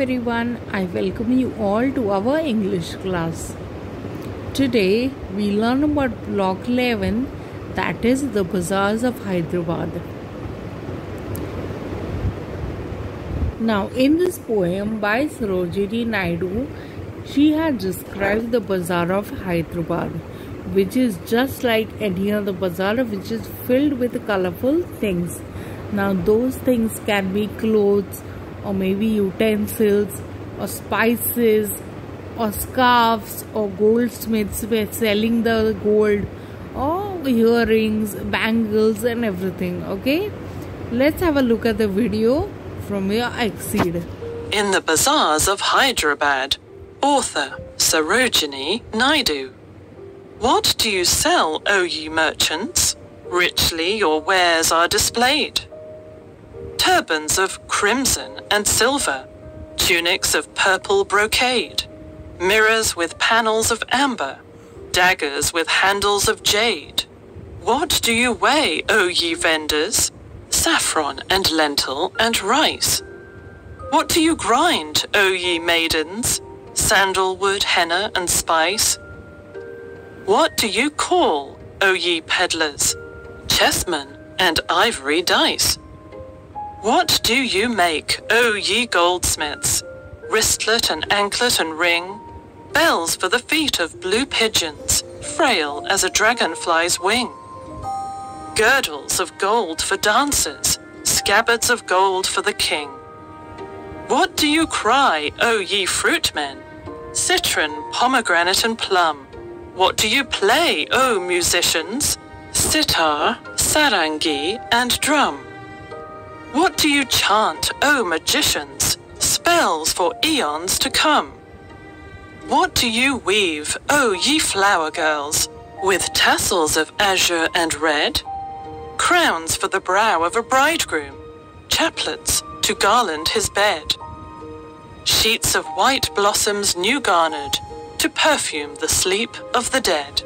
everyone, I welcome you all to our English class. Today we learn about block 11 that is the bazaars of Hyderabad. Now, in this poem by Sarojini Naidu, she has described the bazaar of Hyderabad, which is just like any other bazaar, which is filled with colorful things. Now, those things can be clothes or maybe utensils or spices or scarves or goldsmiths were selling the gold or earrings, bangles and everything. Okay, let's have a look at the video from your Exceed. In the Bazaars of Hyderabad, author Sarojini Naidu. What do you sell, O ye merchants? Richly your wares are displayed turbans of crimson and silver, tunics of purple brocade, mirrors with panels of amber, daggers with handles of jade. What do you weigh, O ye vendors? Saffron and lentil and rice. What do you grind, O ye maidens? Sandalwood, henna, and spice. What do you call, O ye peddlers? Chessmen and ivory dice. What do you make, O ye goldsmiths? Wristlet and anklet and ring, bells for the feet of blue pigeons, frail as a dragonfly's wing. Girdles of gold for dancers, scabbards of gold for the king. What do you cry, O ye fruitmen? Citron, pomegranate, and plum. What do you play, O musicians? Sitar, sarangi, and drum. What do you chant, O magicians? Spells for eons to come. What do you weave, O ye flower girls? With tassels of azure and red? Crowns for the brow of a bridegroom, chaplets to garland his bed. Sheets of white blossoms new garnered to perfume the sleep of the dead.